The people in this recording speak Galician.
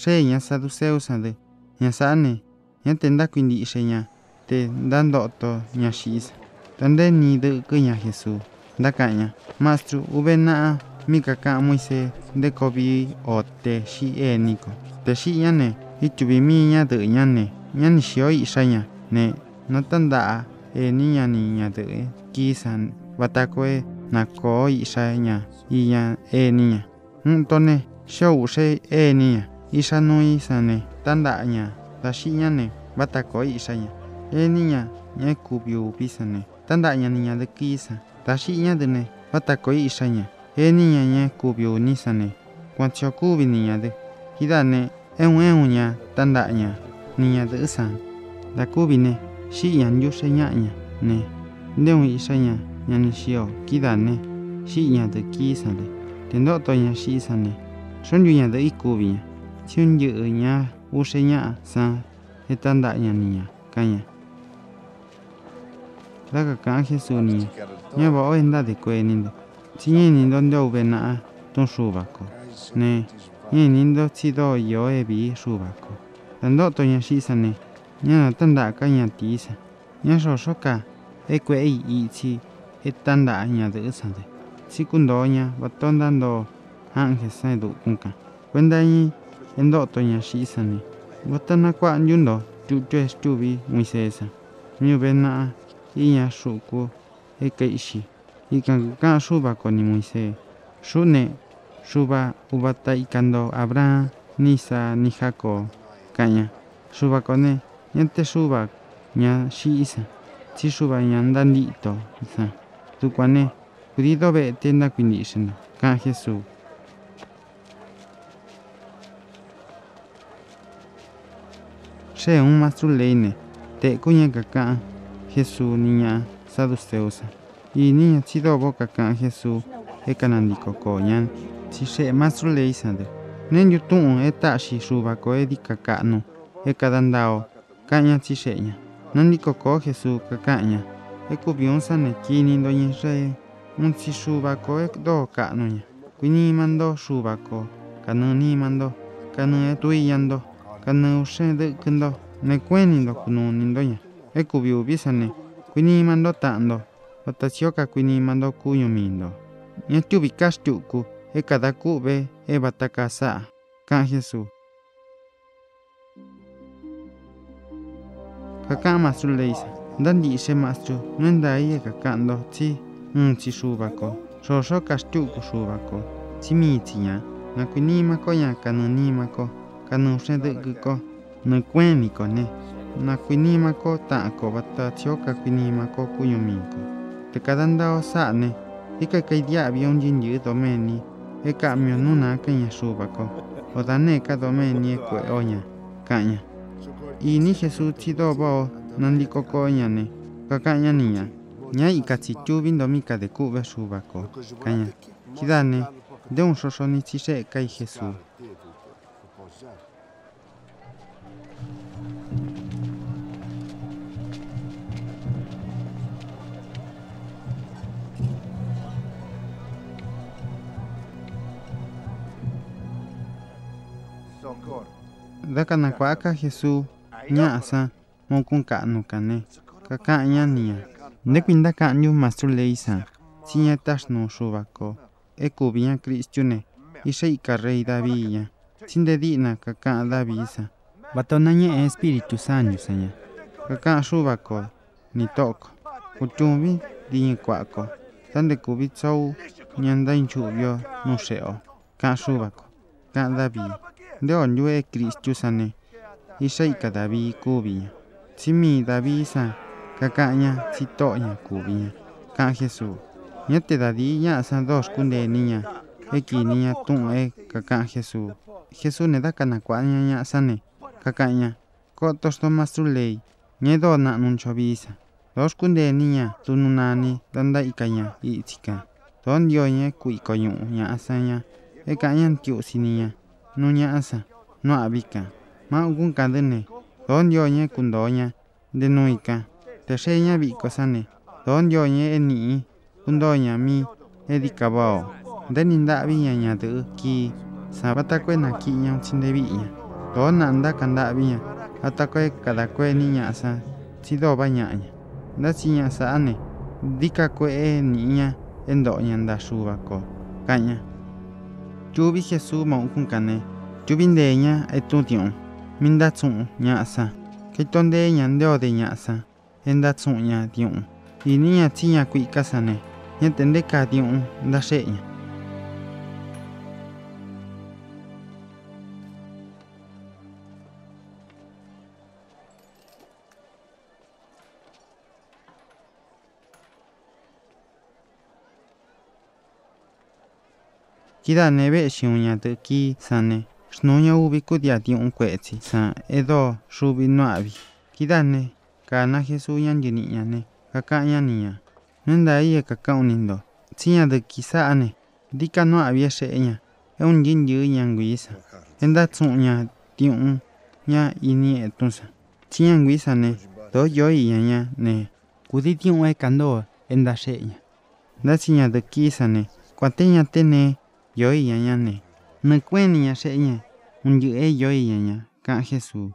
She ña sa duseus ande ña sa ane ña te ndakuindi xe ña te ndando'to ña xi'isa tande ni ndɨ'kɨ ña Jesús ndakaña mastru uve na'a mika ka'an Moisés ndekovi o te xi'e niko te xi'ña ne ituvi mii ñadɨ'ɨ ña ne ña nixio ixa ña ne notanda'a eni ña ni ñadɨ'ɨ kisa vatakue na koo ixa ña iña eni ña jɨ'ɨ tone xou'u xe eni ña isa no isa ne tanda nya nya ne batakoi ko isa nya e ni nya nya ku bi u nya de ki isa de ne batakoi ko isa nya e ni nya nya ku bi u ni ne kwan cho ku bi ni nya de ki da ne e wen u nya de sa da ku ne shi nya nyu se nya ne ne u isa nya nya ni de ki sa ne ten do to nya shi sa ne de ku nya Siungyuña uxeña san hetandaña niña caña. Laka kan Jesús niña. Ña va hoy anda de cue nindo. Siñe nindo ndio nè, nhà subaco. Ne. Ñe nindo chido yo nhà subaco. Tando cả, shisa ne. Ña no tanda caña tisa. Ña so soka. E cue i ichi. Hetandaña de sande. Sikundoña va tondando. Ángel sai du kunka. Cuenta ñi. endo toña xisani watana kuan yundo tuchue stuvi muisesa miu bena iña xuku ekeixi ikan kan xuba koni muise xune xuba ubata ikando abra nisa ni jako kaña xuba kone ñante xuba ña xisa tsi xuba ña ndandito isa tukuane kudido ve'e tenda kuinixino kan jesús Che un mastruleine, te cuña caca, Jesús niña saduceusa. Y niña chido boca ka Jesús, e canandico coñan. Si che mastruleisande. Nen yutun e tashi rubaco e di cacano, e cadandao, caña chicheña. Nandico co Jesús cacaña, e cubionza nequini doña re, un si ko e do canoña. Quini mando rubaco, ni mando, canoe tuyando. kana ushe de kendo ne kweni do kununi do ya e kubiu bisane kwini mando tando watasioka kwini mando kuyo mindo nya tubi kastuku e kada kube e batakasa ka Jesús kaka masul leisa dandi ise masu nenda ie kakando tsi un tsi shubako shosho kastuku shubako tsi mitsi ya na kwini mako ya kanuni mako kanuxne dɨ'kɨ ko nɨ kue'en-niko ne. Nakuinímako ta'an-ko vatatyióka kuinímako kuyumi-ko. Te kadandao sa'a-ne ika kaidya'vi onyinyɨ'ɨ domeni. Eka'mi-yo nuu nakaña xuva-ko o daneka domeni ekue'o-ña ka'an-ña ini jesús-tsi dova-o nandikoko-ña-ne kaka'an-ña-ni-ña ña ika-tsi tyuvi-ndomi kadeku've xuva-ko ka'an-ña chidá-ne de un so xoxoni-tsi ye'kai jesús. Dakanakuaka Jesús ñasa mokunkano kane. Kakaña niña ndekwinda kanyu mastro leisa. Siña tashno shubako ekubiña kristiune ixei karrei daviña sindedina kaka davisa batonañe espíritu santo seña kaka shubako nitoko kutumbi diñi kuako tandekubi tsou ñandainchubio nuxeo ka shubako ka da davi Leon yue kristiusane, isai kadavi kubiña. Simi davisa, kakaña, sitoña kubiña. ka Jesús. Ña te dadi ña san dos kunde niña. Eki niña tun e kakan Jesús. Jesús ne da kanakuaña ña sane. Kakaña. Kotos tomas masulei Ñe do na nun chovisa. Dos kunde niña tununani danda ikaña itzika. Don dioñe kuikoñu ña asaña. Ekañan kiusiniña nuña asa no nua'vica ma ocuncadɨne ndóntioña kundóña ndenuica te xeña vikosane ndóntioña eni'i kundóña mi edikavao ndeninda'viña ñadɨ'ɨ kii sa vatakue naki'ña sindévi'ña ndóna'nda kanda'viña vatakue kadakueniña'asa sidóvaña'ña siña sa'ane dica kue'e niña endo'oña nda yuva ko ka'anña Chubi Jesús mau kunkane. Chubi ndeña etution. Minda tsun ñasa. Kaiton deña ndeo de ñasa. Enda tsun ña diun. Y niña tiña kuikasane. Ñatende ka diun da sheña. Kida nebe shiunya te ki sane. Xnuña ubi kudia di un kwetsi sa edo shubi nuabi. Kida ne kana Jesu yan yiniña ne kaka yan. Nenda iye kaka unindo. tsinya de kisa ane Dika nuabi e un yin yu yan guisa. Enda tsunya ti un nya ini etunsa. tsinya guisa ne. Do yo iña ne. Kudi di un kando enda seña. Da tsinya de kisa ne. Kuateña tene. Yo y ya ne me cuen ya se ña un yu e yo y ya ka Jesús.